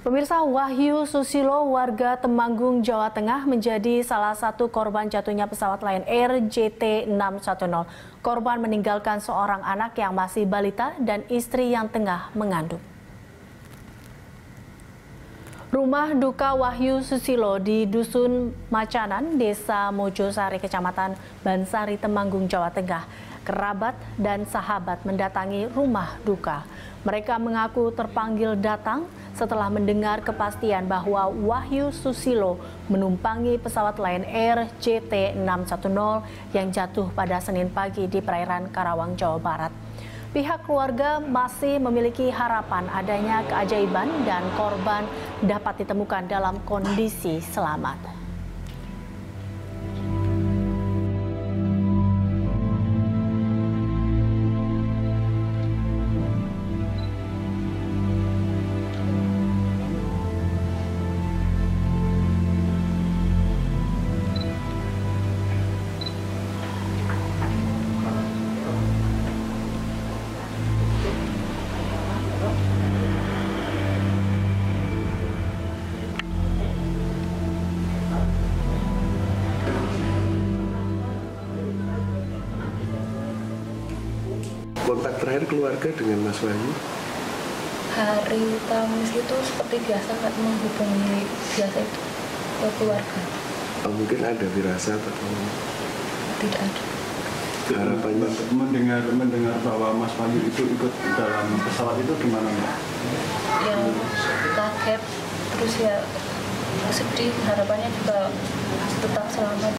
Pemirsa Wahyu Susilo warga Temanggung, Jawa Tengah menjadi salah satu korban jatuhnya pesawat Lion Air JT610. Korban meninggalkan seorang anak yang masih balita dan istri yang tengah mengandung. Rumah duka Wahyu Susilo di Dusun Macanan, Desa Mojosari, Kecamatan Bansari, Temanggung, Jawa Tengah. Kerabat dan sahabat mendatangi rumah duka. Mereka mengaku terpanggil datang setelah mendengar kepastian bahwa Wahyu Susilo menumpangi pesawat Lion Air JT610 yang jatuh pada Senin pagi di perairan Karawang, Jawa Barat. Pihak keluarga masih memiliki harapan adanya keajaiban dan korban dapat ditemukan dalam kondisi selamat. Kontak terakhir keluarga dengan Mas Wahyu? Hari Kamis itu seperti biasa nggak menghubungi biasa itu ke keluarga. Oh, mungkin ada firasat atau tidak ada. Harapannya mendengar mendengar bahwa Mas Wahyu itu ikut dalam pesawat itu gimana Mbak? Yang kaget terus ya sedih harapannya juga tetap selamat